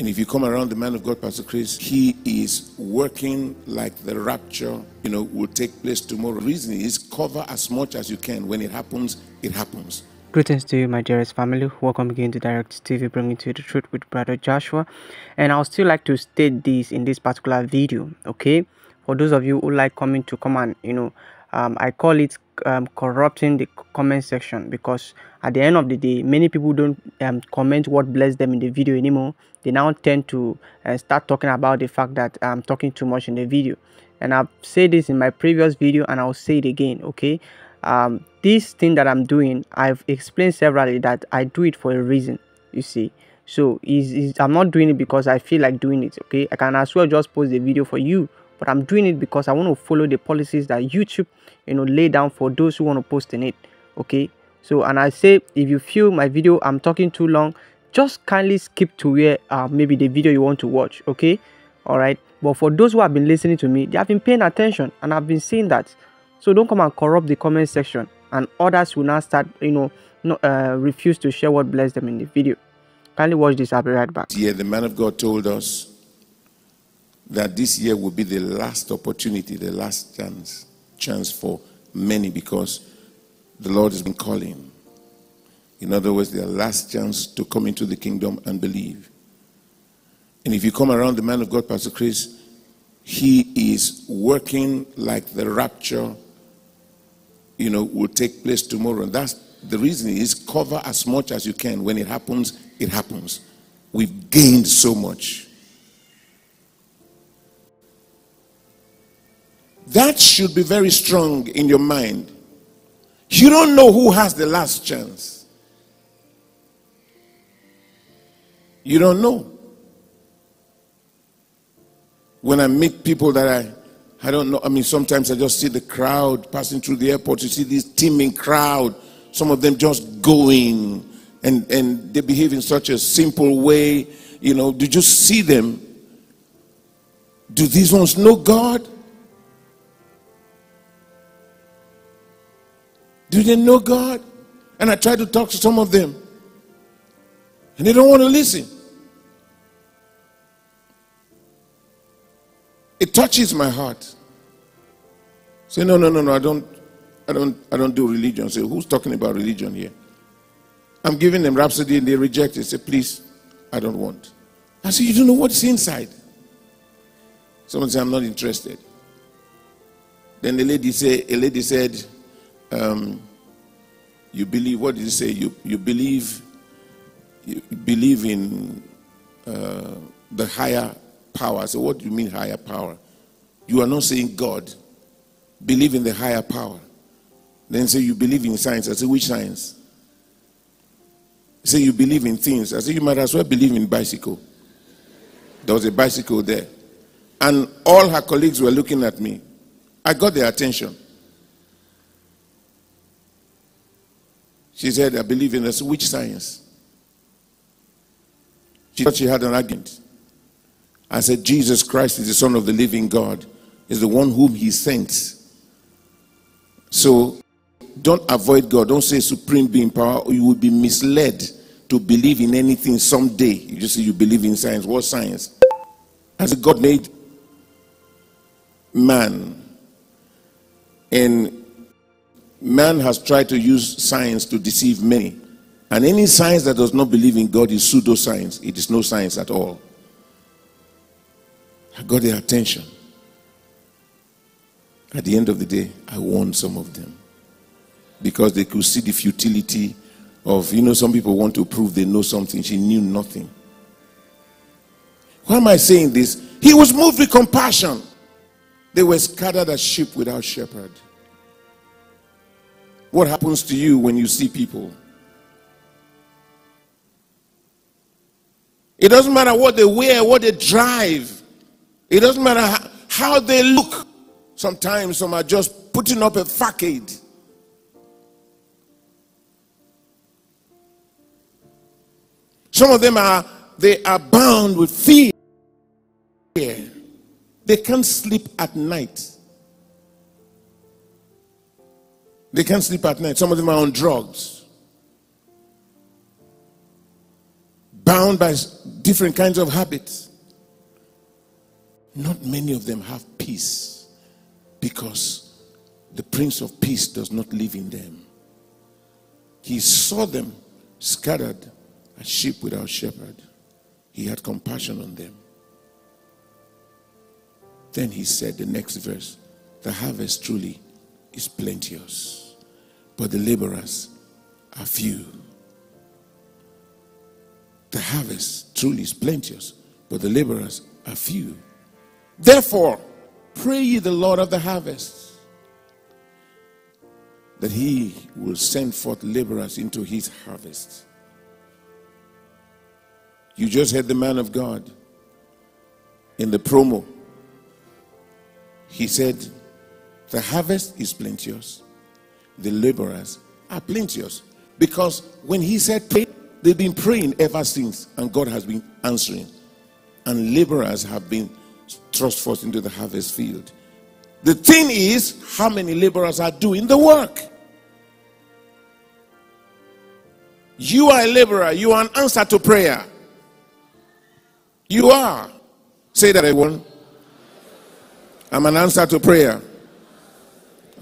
And if you come around the man of God, Pastor Chris, he is working like the rapture, you know, will take place tomorrow. The reason is cover as much as you can. When it happens, it happens. Greetings to you, my dearest family. Welcome again to Direct TV, bringing to you the truth with Brother Joshua. And I'll still like to state this in this particular video, okay? For those of you who like coming to come and, you know, um, I call it um, corrupting the comment section because at the end of the day many people don't um, comment what bless them in the video anymore. They now tend to uh, start talking about the fact that i'm talking too much in the video. And i've said this in my previous video and i'll say it again okay? Um, this thing that i'm doing i've explained severally that i do it for a reason you see? So is i'm not doing it because i feel like doing it okay? I can as well just post the video for you but i'm doing it because i want to follow the policies that youtube you know lay down for those who want to post in it okay? So and i say if you feel my video i'm talking too long just kindly skip to where uh, maybe the video you want to watch okay? All right but for those who have been listening to me they have been paying attention and i've been seeing that. So don't come and corrupt the comment section and others will now start you know no, uh, refuse to share what blessed them in the video. Kindly watch this i'll be right back. Yeah the man of god told us that this year will be the last opportunity the last chance chance for many because the Lord has been calling. In other words, their last chance to come into the kingdom and believe. And if you come around the man of God, Pastor Chris, he is working like the rapture, you know, will take place tomorrow. And that's the reason is cover as much as you can. When it happens, it happens. We've gained so much. That should be very strong in your mind. You don't know who has the last chance. You don't know. When I meet people that I I don't know, I mean sometimes I just see the crowd passing through the airport, you see this teeming crowd, some of them just going and and they behave in such a simple way, you know, did you see them? Do these ones know God? Do they know God? And I try to talk to some of them, and they don't want to listen. It touches my heart. Say, no, no, no, no, I don't, I don't, I don't do religion. Say, who's talking about religion here? I'm giving them rhapsody and they reject it. Say, please, I don't want. I say, you don't know what's inside. Someone say, I'm not interested. Then the lady say, a lady said, um, you believe, what did you say? You, you believe, you believe in uh, the higher power. So what do you mean higher power? You are not saying God. Believe in the higher power. Then say you believe in science. I say which science? Say you believe in things. I say you might as well believe in bicycle. There was a bicycle there. And all her colleagues were looking at me. I got their attention. She said, I believe in this. Which science? She thought she had an argument. I said, Jesus Christ is the Son of the living God, is the one whom He sent. So don't avoid God. Don't say supreme being power, or you will be misled to believe in anything someday. You just say you believe in science. What science? As God made man and man has tried to use science to deceive many. And any science that does not believe in God is pseudoscience. It is no science at all. I got their attention. At the end of the day, I warned some of them because they could see the futility of, you know, some people want to prove they know something. She knew nothing. Why am I saying this? He was moved with compassion. They were scattered as sheep without shepherd. What happens to you when you see people? It doesn't matter what they wear, what they drive. It doesn't matter how they look. Sometimes some are just putting up a facade. Some of them are they are bound with fear. They can't sleep at night. They can't sleep at night. Some of them are on drugs. bound by different kinds of habits. Not many of them have peace because the Prince of Peace does not live in them. He saw them scattered as sheep without shepherd. He had compassion on them. Then he said, the next verse, the harvest truly is plenteous, but the laborers are few. The harvest truly is plenteous, but the laborers are few. Therefore, pray ye the Lord of the harvest that he will send forth laborers into his harvest. You just heard the man of God in the promo. He said, The harvest is plenteous, the laborers are plenteous. Because when he said pray, they've been praying ever since, and God has been answering. And laborers have been thrust forth into the harvest field. The thing is, how many laborers are doing the work? You are a laborer, you are an answer to prayer. You are. Say that, everyone. I'm an answer to prayer.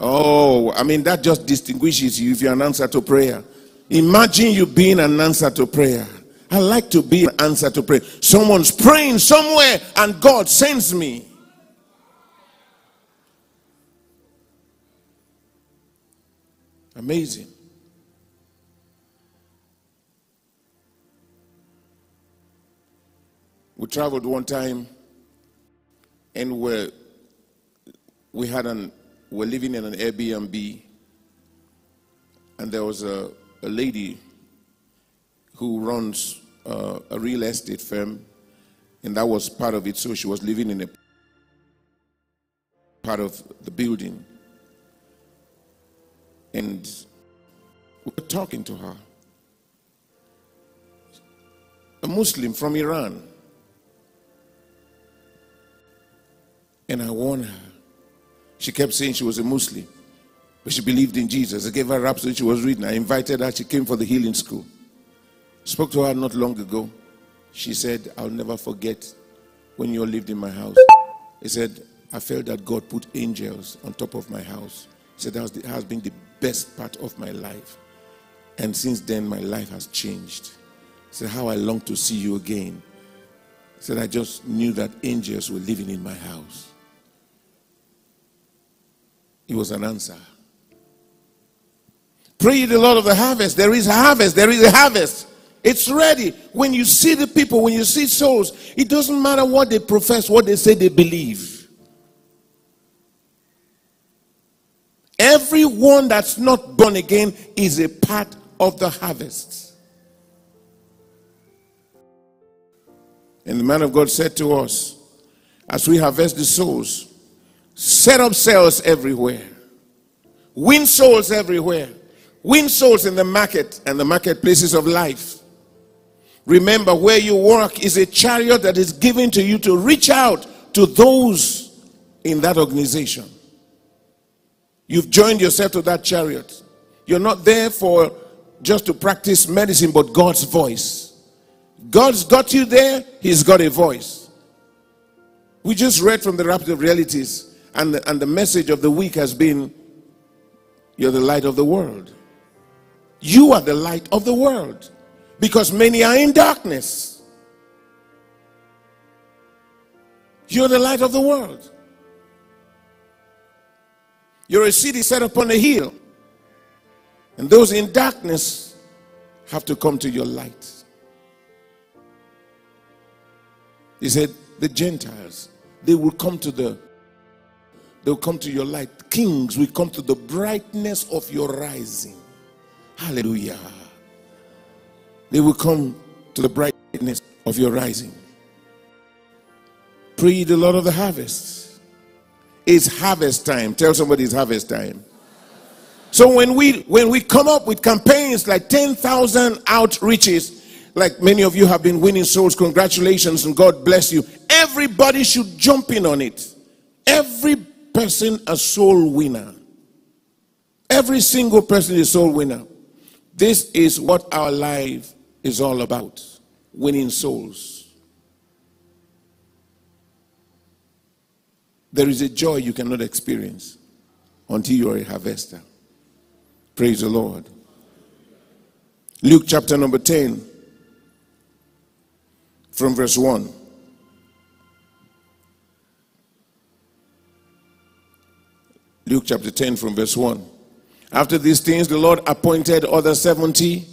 Oh, I mean, that just distinguishes you if you're an answer to prayer. Imagine you being an answer to prayer. I like to be an answer to prayer. Someone's praying somewhere and God sends me. Amazing. We traveled one time and we we had an we're living in an Airbnb and there was a, a lady who runs uh, a real estate firm and that was part of it so she was living in a part of the building. And we were talking to her. A muslim from iran. And I warned her. She kept saying she was a Muslim, but she believed in Jesus. I gave her Rhapsody she was reading. I invited her. She came for the healing school. Spoke to her not long ago. She said, I'll never forget when you lived in my house. He said, I felt that God put angels on top of my house. He said, that has been the best part of my life. And since then, my life has changed. He said, How I long to see you again. He said, I just knew that angels were living in my house. It was an answer. Pray the Lord of the harvest. There is a harvest. There is a harvest. It's ready. When you see the people, when you see souls, it doesn't matter what they profess, what they say they believe. Everyone that's not born again is a part of the harvest. And the man of God said to us, as we harvest the souls, Set up cells everywhere. Win souls everywhere. Win souls in the market and the marketplaces of life. Remember, where you work is a chariot that is given to you to reach out to those in that organization. You've joined yourself to that chariot. You're not there for just to practice medicine, but God's voice. God's got you there, He's got a voice. We just read from the Rhapsody of Realities and the, and the message of the week has been you're the light of the world. You are the light of the world because many are in darkness. You're the light of the world. You're a city set upon a hill. And those in darkness have to come to your light. He said, The Gentiles, they will come to the They'll come to your light. Kings will come to the brightness of your rising. Hallelujah. They will come to the brightness of your rising. Pray the Lord of the harvest. It's harvest time. Tell somebody it's harvest time. So when we when we come up with campaigns like 10,000 outreaches, like many of you have been winning souls, congratulations and God bless you. Everybody should jump in on it. Every person a soul winner. Every single person is a soul winner. This is what our life is all about. winning souls. There is a joy you cannot experience until you are a harvester. Praise the Lord. Luke chapter number 10, from verse 1. Luke chapter 10, from verse 1. After these things, the Lord appointed other 70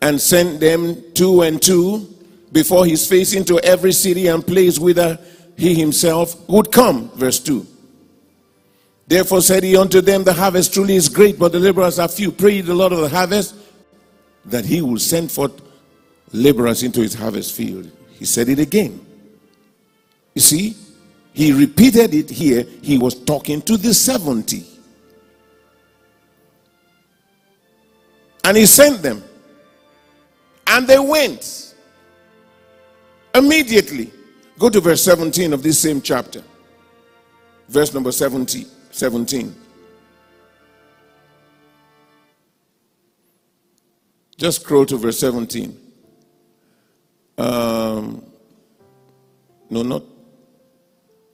and sent them two and two before his face into every city and place whither he himself would come. Verse 2. Therefore said he unto them, The harvest truly is great, but the laborers are few. Pray the Lord of the harvest that he will send forth laborers into his harvest field. He said it again. You see, he repeated it here. He was talking to the 70. And he sent them. And they went immediately. Go to verse 17 of this same chapter. Verse number 70, 17. Just scroll to verse 17. Um, no, not.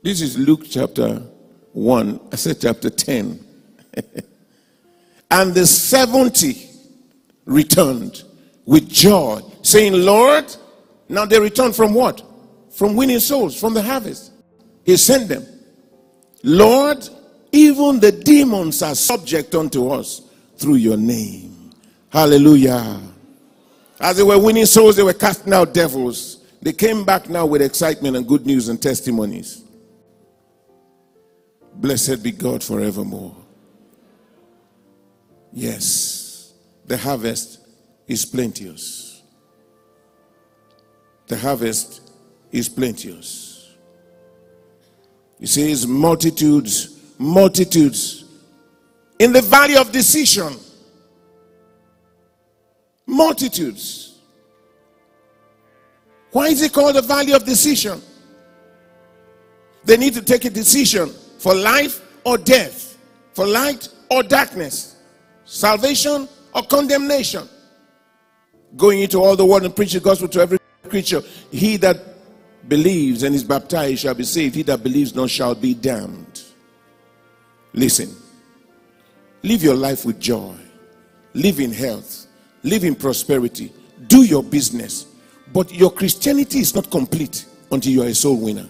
This is Luke chapter 1. I said chapter 10. and the 70 returned with joy, saying, Lord, now they returned from what? From winning souls, from the harvest. He sent them. Lord, even the demons are subject unto us through your name. Hallelujah. As they were winning souls, they were casting out devils. They came back now with excitement and good news and testimonies. Blessed be God forevermore. Yes the harvest is plenteous. The harvest is plenteous. He says, multitudes, multitudes in the valley of decision. Multitudes. Why is it called the valley of decision? They need to take a decision for life or death, for light or darkness, salvation or condemnation. Going into all the world and preach the gospel to every creature. He that believes and is baptized shall be saved. He that believes not shall be damned. Listen. Live your life with joy. Live in health. Live in prosperity. Do your business. But your Christianity is not complete until you are a soul winner.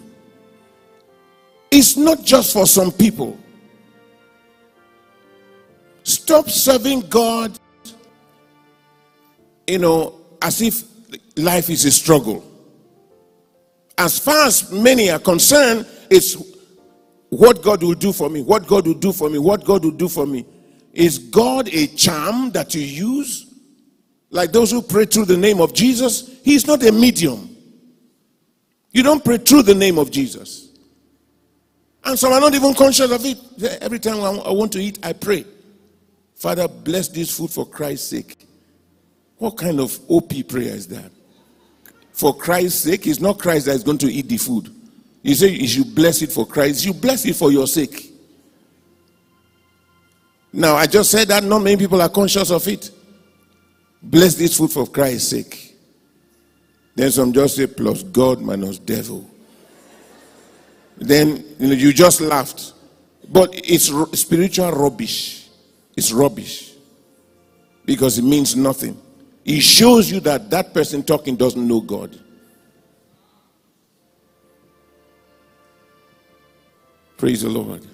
It's not just for some people. Stop serving God you know, as if life is a struggle. As far as many are concerned, it's what God will do for me, what God will do for me, what God will do for me. Is God a charm that you use? Like those who pray through the name of Jesus? He's not a medium. You don't pray through the name of Jesus. And some are not even conscious of it. Every time I want to eat, I pray. Father, bless this food for Christ's sake. What kind of OP prayer is that? For Christ's sake, it's not Christ that is going to eat the food. You say you bless it for Christ, you bless it for your sake. Now, I just said that not many people are conscious of it. Bless this food for Christ's sake. Then some just say plus God minus devil. Then you know you just laughed. But it's spiritual rubbish. It's rubbish. Because it means nothing. It shows you that that person talking doesn't know God. Praise the Lord.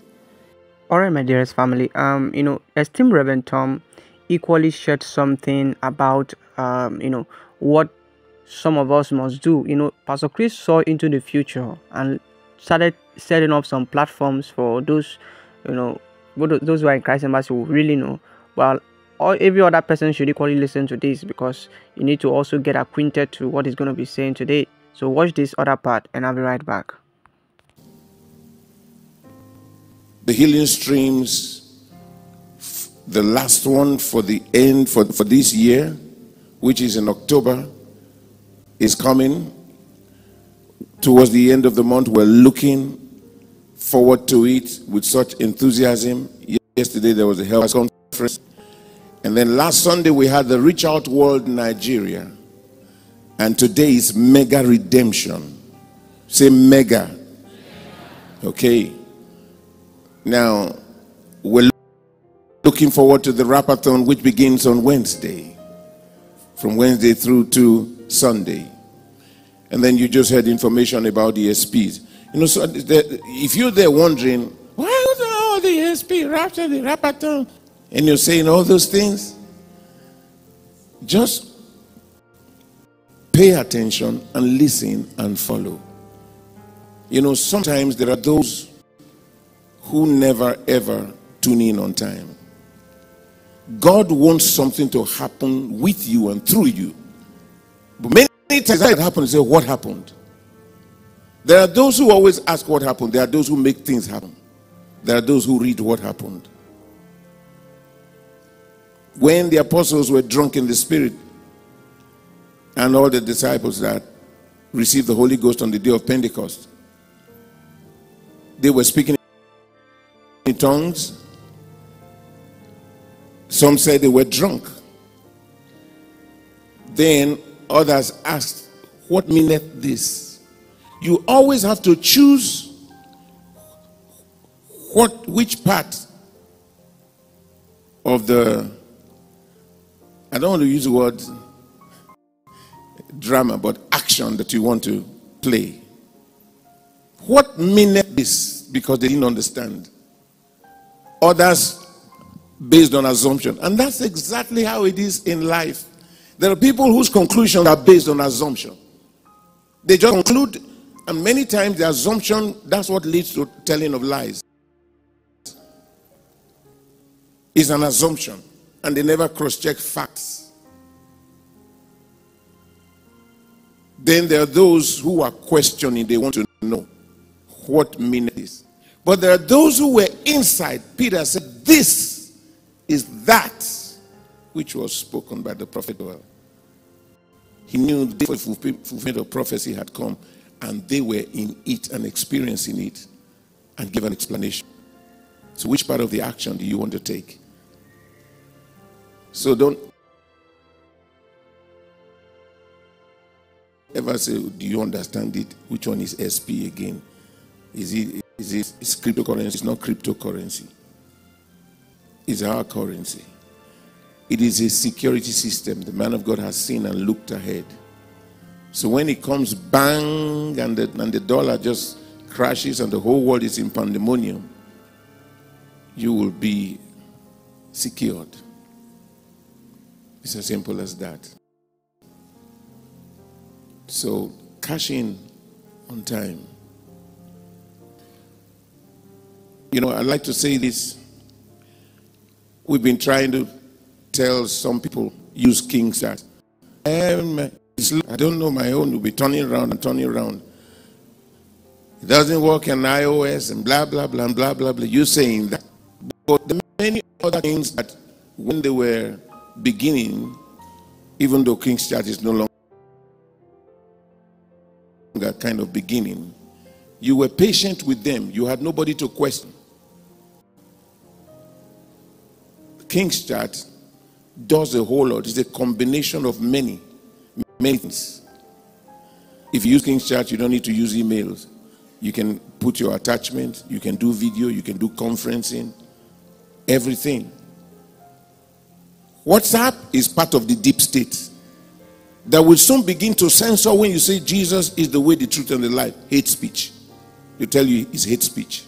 All right, my dearest family. Um, you know, esteemed Reverend Tom equally shared something about um, you know, what some of us must do. You know, Pastor Chris saw into the future and started setting up some platforms for those, you know, those who are in Christ Embassy who really know. Well, or every other person should equally listen to this because you need to also get acquainted to what he's going to be saying today. So watch this other part and I'll be right back. The healing streams, the last one for the end for, for this year, which is in October, is coming. Towards the end of the month, we're looking forward to it with such enthusiasm. Yesterday there was a health conference and then last Sunday we had the Reach Out World Nigeria. And today is mega redemption. Say mega. Okay. Now, we're looking forward to the rhapathon, which begins on Wednesday, from Wednesday through to Sunday. And then you just had information about the Espees. You know, so if you're there wondering, why all the SP, rapture, the rhapathon, and you're saying all those things, just pay attention and listen and follow. You know, sometimes there are those who never ever tune in on time. God wants something to happen with you and through you. But many times that happens, say, What happened? There are those who always ask what happened. There are those who make things happen. There are those who read what happened. When the apostles were drunk in the spirit, and all the disciples that received the Holy Ghost on the day of Pentecost, they were speaking in tongues. Some said they were drunk. Then others asked, What meaneth this? You always have to choose what which part of the I don't want to use the word drama, but action that you want to play. What meaneth this? Because they didn't understand. Others based on assumption. And that's exactly how it is in life. There are people whose conclusions are based on assumption. They just conclude, and many times the assumption, that's what leads to telling of lies. Is an assumption, and they never cross check facts. Then there are those who are questioning, they want to know what meaning is. But there are those who were inside. Peter said, This is that which was spoken by the prophet Joel. He knew the fulfillment of prophecy had come, and they were in it and experiencing it and give an explanation. So, which part of the action do you want to take? So, don't ever say, Do you understand it? Which one is SP again? Is it is it is cryptocurrency? It's not cryptocurrency. It's our currency. It is a security system. The man of God has seen and looked ahead. So when it comes bang and the, and the dollar just crashes and the whole world is in pandemonium, you will be secured. It's as simple as that. So cash in on time. You know, I'd like to say this. We've been trying to tell some people use King's Chat. Um, I don't know, my own will be turning around and turning around. It doesn't work on iOS and blah, blah, blah, blah, blah, blah. You're saying that. But the many other things that when they were beginning, even though King's KingStart is no longer kind of beginning, you were patient with them. You had nobody to question. King's KingStart does a whole lot. It's a combination of many, many things. If you use King's Chat, you don't need to use emails. You can put your attachment, you can do video, you can do conferencing, everything. WhatsApp is part of the deep state that will soon begin to censor when you say Jesus is the way, the truth, and the life. Hate speech. They tell you it's hate speech.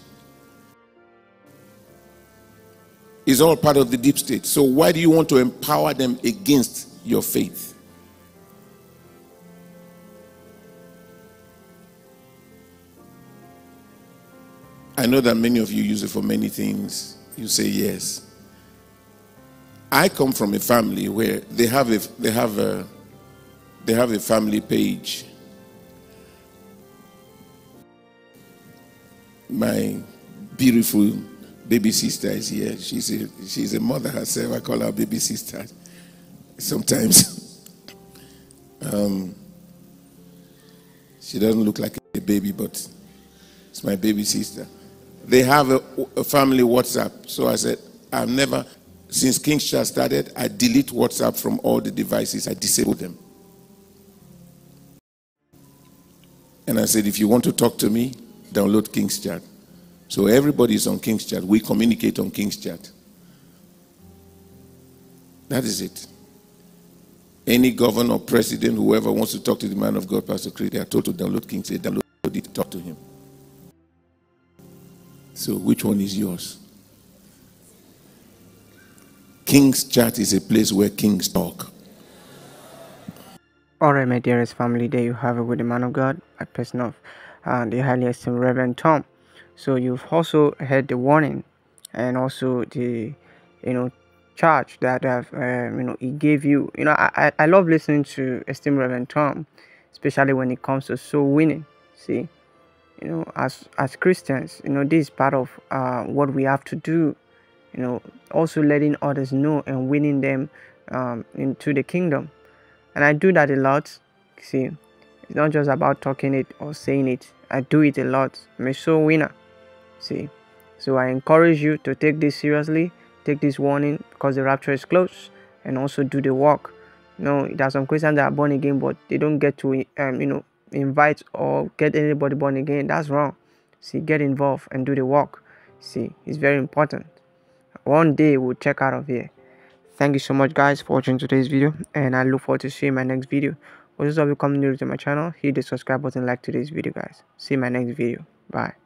Is all part of the deep state. So why do you want to empower them against your faith? I know that many of you use it for many things. You say yes. I come from a family where they have a they have a they have a family page. My beautiful baby sister is here. She's a, she's a mother herself. I call her baby sister sometimes. um, she doesn't look like a baby, but it's my baby sister. They have a, a family WhatsApp. So I said, I've never, since King's Chat started, I delete WhatsApp from all the devices. I disable them. And I said, if you want to talk to me, download King's Chat. So everybody is on King's Chat. We communicate on King's Chat. That is it. Any governor, president, whoever wants to talk to the man of God, Pastor Chris, they are told to download King's Chat. Download it, talk to him. So which one is yours? King's Chat is a place where kings talk. Alright, my dearest family, there you have it with the man of God, a person of uh, the highly esteemed Reverend Tom. So you've also heard the warning and also the, you know, charge that have, um, you know, he gave you. You know, I, I love listening to esteemed Reverend Tom, especially when it comes to soul winning. See, you know, as as Christians, you know, this is part of uh, what we have to do you know also letting others know and winning them um, into the kingdom and i do that a lot see it's not just about talking it or saying it i do it a lot i'm a soul winner see? So i encourage you to take this seriously take this warning because the rapture is close and also do the work. You know there are some christians that are born again but they don't get to um, you know invite or get anybody born again. That's wrong. See get involved and do the work. See it's very important. One day we'll check out of here. Thank you so much guys for watching today's video and i look forward to seeing my next video. For those of you coming new to my channel hit the subscribe button like today's video guys. See my next video. Bye